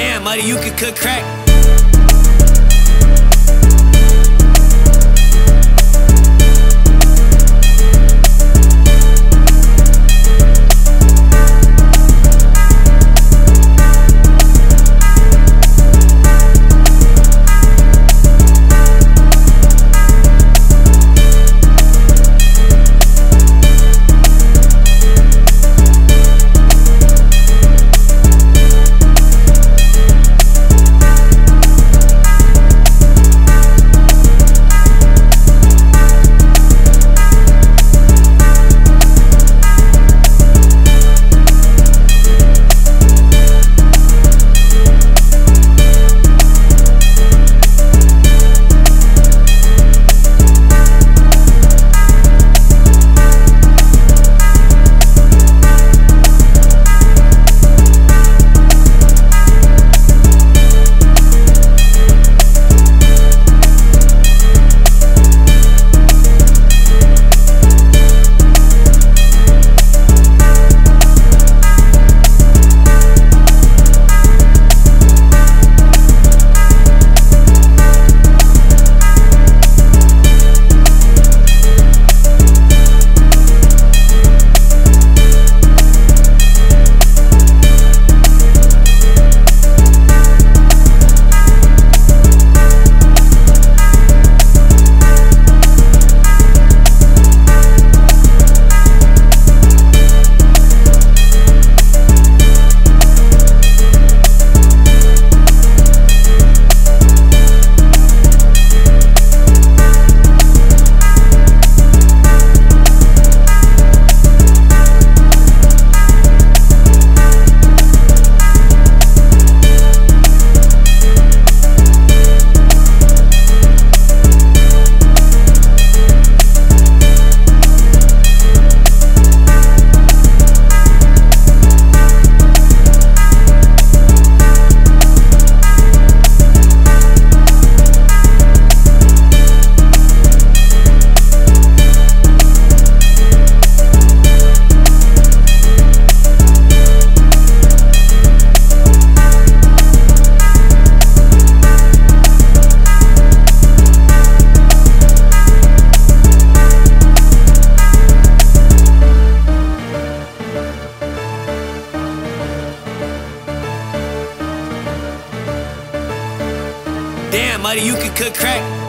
Damn, muddy, you could cook crack. Damn, muddy, you could cook crack.